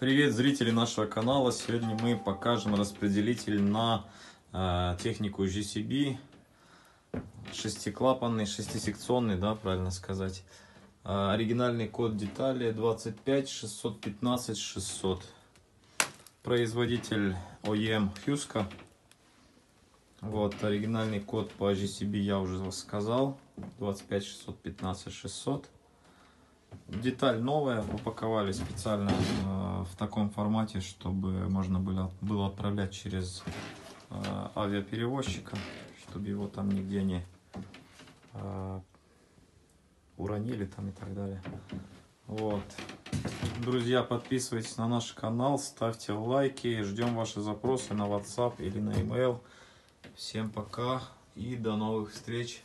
Привет, зрители нашего канала! Сегодня мы покажем распределитель на э, технику GCB. Шестиклапанный, шестисекционный, да, правильно сказать. Э, оригинальный код детали 25 615 600. Производитель OEM Huska. Вот, оригинальный код по GCB я уже сказал. 25 615 600. Деталь новая, упаковали специально э, в таком формате, чтобы можно было, было отправлять через э, авиаперевозчика, чтобы его там нигде не э, уронили там и так далее. Вот. Друзья, подписывайтесь на наш канал, ставьте лайки, ждем ваши запросы на WhatsApp или на email. Всем пока и до новых встреч.